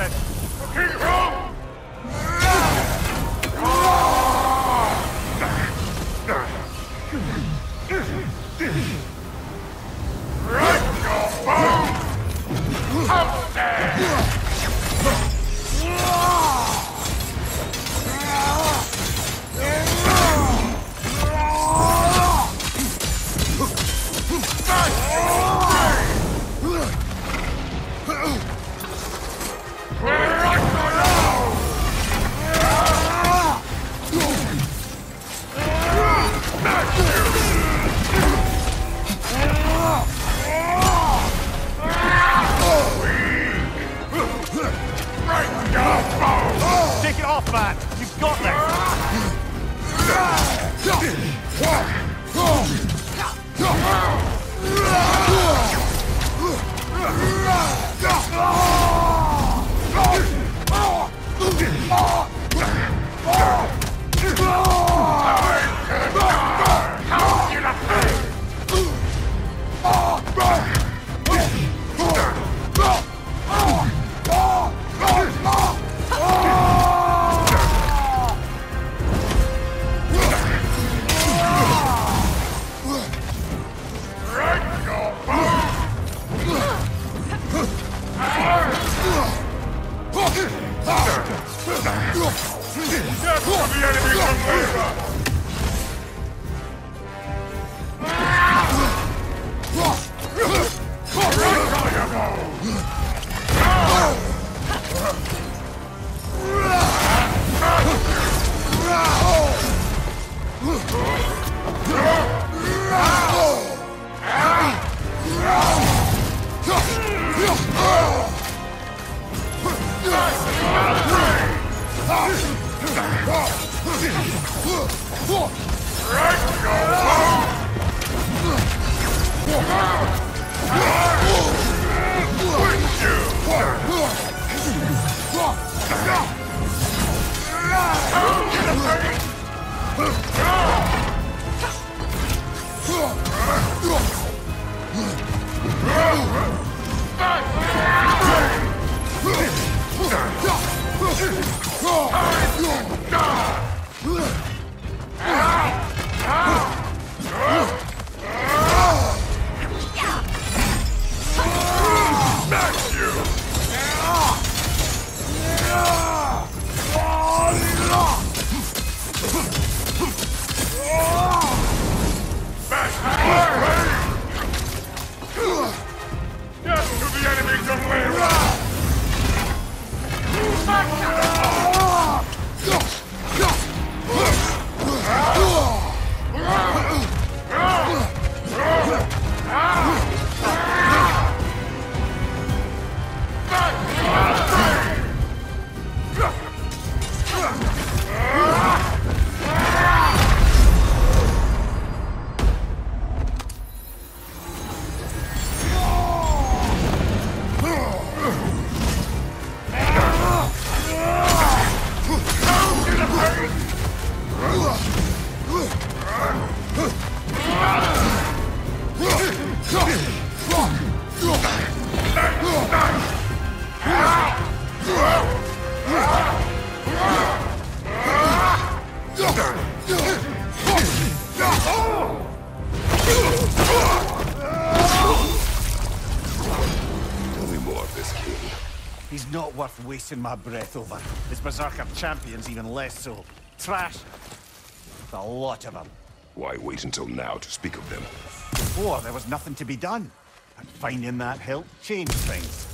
then. You've got this! Death to the enemy commander! Death Tell me more of this king. He's not worth wasting my breath over. His Berserker champions even less so. Trash. A lot of them. Why wait until now to speak of them? Before, there was nothing to be done. And finding that help changed things.